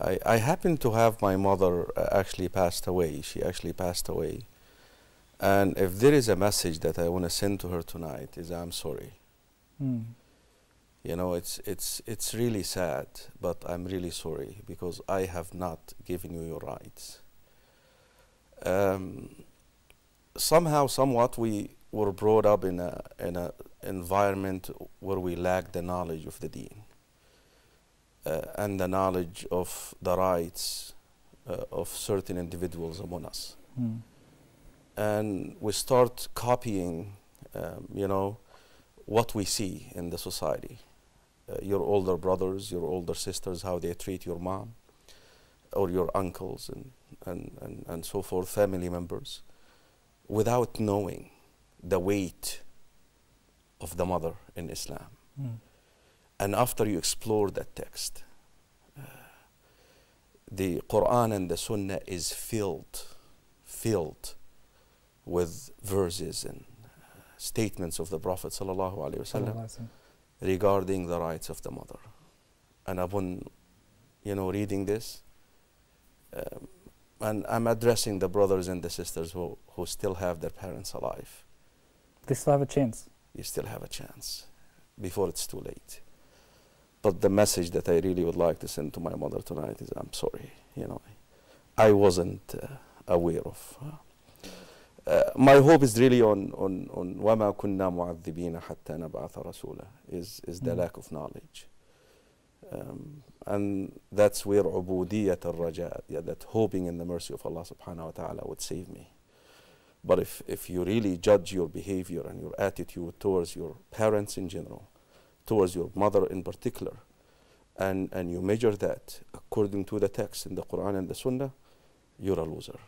I, I happen to have my mother uh, actually passed away. She actually passed away. And if there is a message that I want to send to her tonight is I'm sorry. Mm. You know, it's it's it's really sad, but I'm really sorry because I have not given you your rights. Um, somehow, somewhat, we were brought up in a in a environment where we lack the knowledge of the Deen and the knowledge of the rights uh, of certain individuals among us, Mm. and we start copying, um, you know, what we see in the society. Uh, your older brothers, your older sisters, how they treat your mom or your uncles and, and, and, and so forth, family members, without knowing the weight of the mother in Islam. Mm. And after you explore that text, uh, the Quran and the Sunnah is filled, filled with verses and uh, statements of the Prophet sallallahu alaihi wasallam Sallallahu alaihi wasallam. regarding the rights of the mother. And upon, you know, reading this, um, and I'm addressing the brothers and the sisters who, who still have their parents alive. They still have a chance. You still have a chance before it's too late. But the message that I really would like to send to my mother tonight is I'm sorry, you know, I wasn't uh, aware of. Uh, uh, my hope is really on on on وما كنا معذبين حتى نبعث رسولا is is the Mm. lack of knowledge. Um, and that's where عبودية الرجاء, yeah, that hoping in the mercy of Allah subhanahu wa ta'ala would save me. But if, if you really judge your behavior and your attitude towards your parents in general, towards your mother in particular, and, and you measure that according to the text in the Quran and the Sunnah, you're a loser.